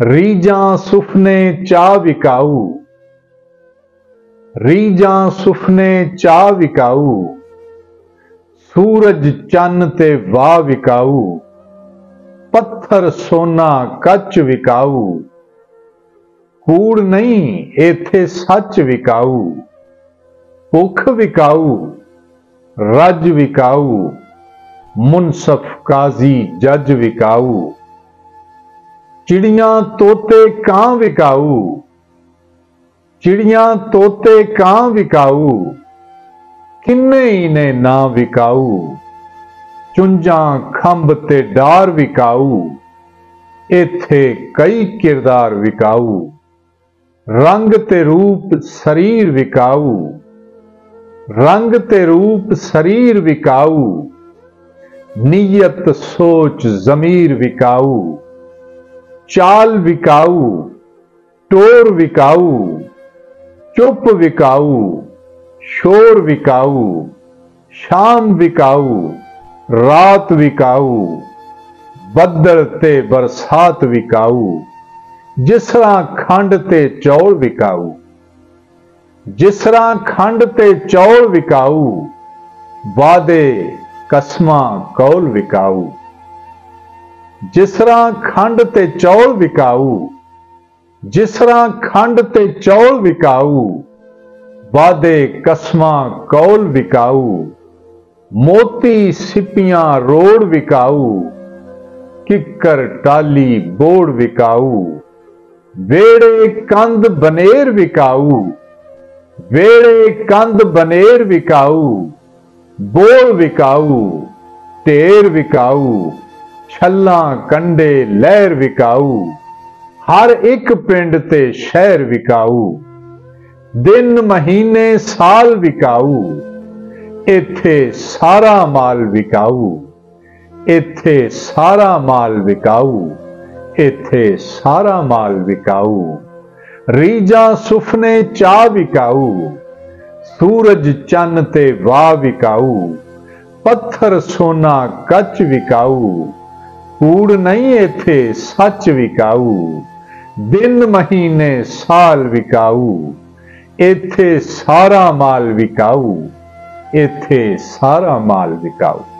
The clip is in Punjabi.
ਰੀਜਾਂ ਸੁਫਨੇ ਚਾਹ ਵਿਕਾਊ। ਰੀਜਾਂ ਸੁਫਨੇ ਚਾਹ ਵਿਕਾਊ। ਸੂਰਜ ਚੰਨ ਤੇ ਵਾਹ ਵਿਕਾਊ। ਪੱਥਰ ਸੋਨਾ ਕੱਚ ਵਿਕਾਊ। ਕੂੜ ਨਹੀਂ ਇਥੇ ਸੱਚ ਵਿਕਾਊ। ਭੁੱਖ ਵਿਕਾਊ, ਰਜ ਵਿਕਾਊ। ਮੁਨਸਫ ਕਾਜ਼ੀ ਜੱਜ ਵਿਕਾਊ। ਚਿੜੀਆਂ ਤੋਤੇ ਕਾਂ ਵਿਕਾਊ? ਚਿੜੀਆਂ ਤੋਤੇ ਕਾਂ ਵਿਕਾਊ? ਕਿੰਨੇ ਹੀ ਨੇ ਨਾ ਵਿਕਾਊ? ਚੁੰਜਾਂ ਖੰਭ ਤੇ ਡਾਰ ਵਿਕਾਊ? ਇੱਥੇ ਕਈ ਕਿਰਦਾਰ ਵਿਕਾਊ? ਰੰਗ ਤੇ ਰੂਪ ਸਰੀਰ ਵਿਕਾਊ? ਰੰਗ ਤੇ ਰੂਪ ਸਰੀਰ ਵਿਕਾਊ? ਨੀਅਤ ਸੋਚ ਜ਼ਮੀਰ ਵਿਕਾਊ? ਚਾਲ ਵਿਕਾਊ, ਟੋਰ ਵਿਕਾਊ, ਚੁੱਪ ਵਿਕਾਊ, ਸ਼ੋਰ ਵਿਕਾਊ, ਸ਼ਾਮ ਵਿਕਾਊ, ਰਾਤ ਵਿਕਾਊ, ਬੱਦਲ ਤੇ ਬਰਸਾਤ ਵਿਕਾਊ, ਜਿਸ ਤਰ੍ਹਾਂ ਖੰਡ ਤੇ ਚੌਲ ਵਿਕਾਊ, ਜਿਸ ਤਰ੍ਹਾਂ ਖੰਡ ਤੇ ਚੌਲ ਵਿਕਾਊ ਵਾਦੇ ਕਸਮਾਂ ਕੌਲ ਵਿਕਾਊ। ਜਿਸ ਤਰ੍ਹਾਂ ਖੰਡ ਤੇ ਚੌਲ ਵਿਕਾਊ, ਜਿਸ ਤਰ੍ਹਾਂ ਖੰਡ ਤੇ ਚੌਲ ਵਿਕਾਊ ਵਾਦੇ ਕਸਮਾਂ ਕੌਲ ਵਿਕਾਊ, ਮੋਤੀ ਸਿੱਪੀਆਂ ਰੋੜ ਵਿਕਾਊ, ਕਿੱਕਰ ਟਾਲੀ ਬੋੜ ਵਿਕਾਊ, ਵੇੜੇ ਕੰਧ ਬਨੇਰ ਵਿਕਾਊ, ਵੇੜੇ ਕੰਧ ਬਨੇਰ ਵਿਕਾਊ, ਬੋਲ ਵਿਕਾਊ, ਢੇਰ ਵਿਕਾਊ। ਛੱਲਾਂ ਕੰਡੇ ਲਹਿਰ ਵਿਕਾਊ, ਹਰ ਇੱਕ ਪਿੰਡ ਤੇ ਸ਼ਹਿਰ ਵਿਕਾਊ, ਦਿਨ ਮਹੀਨੇ ਸਾਲ ਵਿਕਾਊ, ਇੱਥੇ ਸਾਰਾ ਮਾਲ ਵਿਕਾਊ, ਇੱਥੇ ਸਾਰਾ ਮਾਲ ਵਿਕਾਊ, ਇੱਥੇ ਸਾਰਾ ਮਾਲ ਵਿਕਾਊ ਰੀਜਾਂ ਸੁਫਨੇ ਚਾਹ ਵਿਕਾਊ, ਸੂਰਜ ਚੰਨ ਤੇ ਵਾਹ ਵਿਕਾਊ, ਪੱਥਰ ਸੋਨਾ ਕੱਚ ਵਿਕਾਊ ਕੂੜ ਨਹੀਂ ਇੱਥੇ, ਸੱਚ ਵਿਕਾਊ। ਦਿਨ ਮਹੀਨੇ, ਸਾਲ ਵਿਕਾਊ। ਇੱਥੇ ਸਾਰਾ ਮਾਲ ਵਿਕਾਊ। ਇੱਥੇ ਸਾਰਾ ਮਾਲ ਵਿਕਾਊ।